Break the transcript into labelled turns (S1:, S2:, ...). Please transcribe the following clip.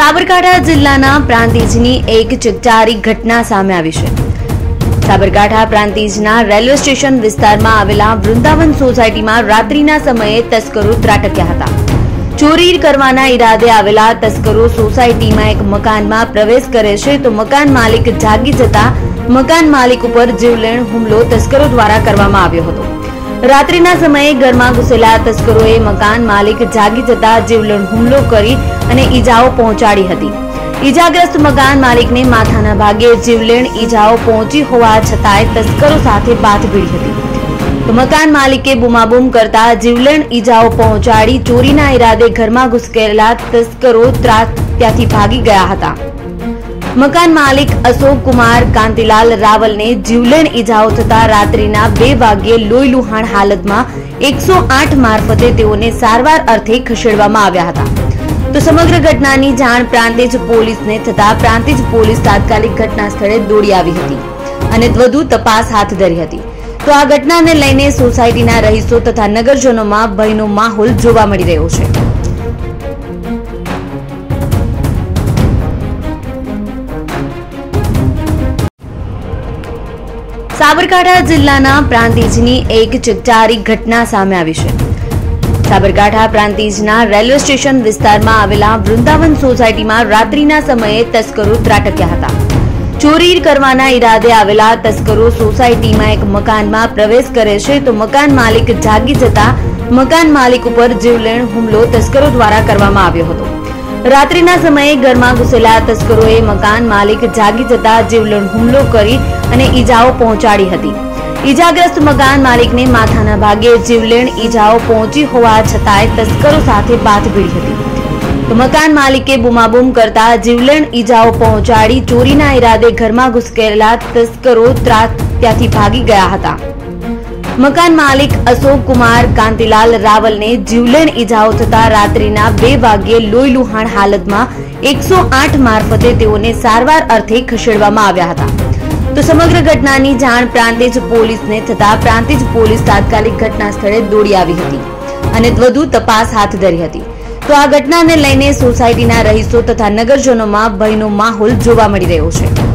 S1: સાબરકાંઠા જિલ્લાના પ્રાંતિજની એક ચકચારી ઘટના સામે આવી છે. સાબરકાંઠા પ્રાંતિજના રેલવે સ્ટેશન વિસ્તારમાં આવેલા વૃંદાવન સોસાયટીમાં રાત્રિના સમયે તસ્કરો ત્રાટક્યા હતા. ચોરી કરવાના ઈરાદે આવેલા તસ્કરો સોસાયટીમાં એક મકાનમાં પ્રવેશ કરે છે તો મકાન માલિક જાગી જતા મકાન માલિક ઉપર જીવલેણ હુમલો તસ્કરો દ્વારા કરવામાં આવ્યો હતો. રાત્રિના સમયે ઘરમાં ઘૂસેલા તસ્કરોએ મકાન માલિક જાગી જતા જીવલેણ હુમલો કરી અને ઈજાઓ પહોંચાડી હતી. ઈજાગ્રસ્ત મકાન માલિકને માથાના ભાગે જીવલેણ ઈજાઓ પહોંચી હોવા છતાંય તસ્કરો સાથે બાથ ભીડી હતી. તો મકાન માલિકે બૂમાબૂમ કરતા જીવલેણ ઈજાઓ પહોંચાડી ચોરીના ઈરાદે ઘરમાં ઘૂસકેલા તસ્કરો ત્યાંથી ભાગી ગયા હતા. મકાન માલિક અશોક કુમાર કાંતિલાલ રાવલને જીવલેણ ઈજાઓ થતા રાત્રિના બે વાગ્યે લોહી લુહાણ હાલતમાં એકસો આઠ મારફતે તેઓને સારવાર અર્થે ખસેડવામાં આવ્યા હતા. તો સમગ્ર ઘટનાની જાણ પ્રાંતિજ પોલીસને થતા પ્રાંતિજ પોલીસ તાત્કાલિક ઘટના સ્થળે દોડી આવી હતી અને વધુ તપાસ હાથ ધરી હતી. તો આ ઘટનાને લઈને સોસાયટીના રહીશો તથા નગરજનોમાં ભયનો માહોલ જોવા મળી રહ્યો છે. સાબરકાંઠા જિલ્લાના પ્રાંતિજની એક ચકચારી ઘટના સામે આવી છે. સાબરકાંઠા પ્રાંતિજના રેલવે સ્ટેશન વિસ્તારમાં આવેલા વૃંદાવન સોસાયટીમાં રાત્રિના સમયે તસ્કરો ત્રાટક્યા હતા. ચોરી કરવાના ઈરાદે આવેલા તસ્કરો સોસાયટીમાં એક મકાનમાં પ્રવેશ કરે છે તો મકાન માલિક જાગી જતા મકાન માલિક ઉપર જીવલેણ હુમલો તસ્કરો દ્વારા કરવામાં આવ્યો હતો. રાત્રિના સમયે ઘરમાં ઘૂસેલા તસ્કરોએ મકાન માલિક જાગી જતા જીવલેણ હુમલો કરી અને ઈજાઓ પહોંચાડી હતી. ઈજાગ્રસ્ત મકાન માલિકને માથાના ભાગે જીવલેણ ઈજાઓ પહોંચી હોવા છતાંય તસ્કરો સાથે બાથ ભીડી હતી. તો મકાન માલિકે બૂમાબૂમ કરતા જીવલેણ ઈજાઓ પહોંચાડી ચોરીના ઈરાદે ઘરમાં ઘૂસકેલા તસ્કરો ત્યાંથી ભાગી ગયા હતા. મકાન માલિક અશોક કુમાર, કાંતિલાલ રાવલને જીવલેણ ઈજાઓ થતા રાત્રિના બે વાગ્યે લોહી લુહાણ હાલતમાં એકસો આઠ મારફતે તેઓને સારવાર અર્થે ખસેડવામાં આવ્યા હતા. તો સમગ્ર ઘટનાની જાણ પ્રાંતિજ પોલીસને થતા પ્રાંતિજ પોલીસ તાત્કાલિક ઘટના સ્થળે દોડી આવી હતી અને વધુ તપાસ હાથ ધરી હતી. તો આ ઘટનાને લઈને સોસાયટીના રહીશો તથા નગરજનોમાં ભયનો માહોલ જોવા મળી રહ્યો છે.